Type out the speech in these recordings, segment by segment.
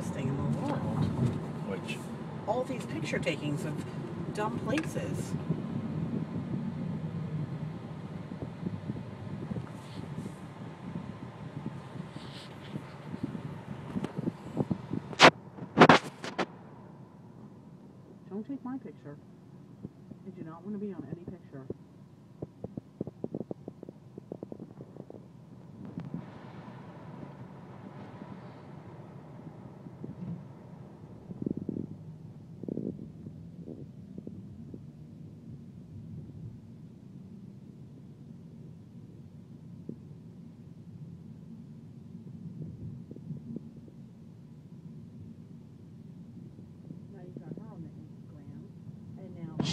research all these picture takings of dumb places. Don't take my picture. I do not want to be on any picture.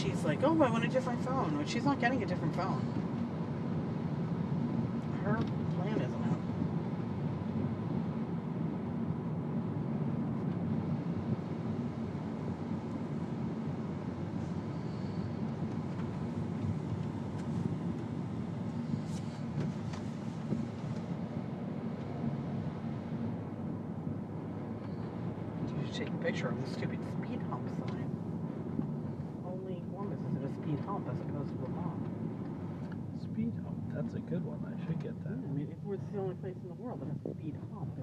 She's like, "Oh, I want a different phone." but she's not getting a different phone. Her plan isn't out. Take a picture of the stupid speed hump sign. Only Columbus is at a speed hump as opposed to Vermont. Speed hump. That's a good one. I should get Yeah, that. I mean, if we're the only place in the world that has a speed hump,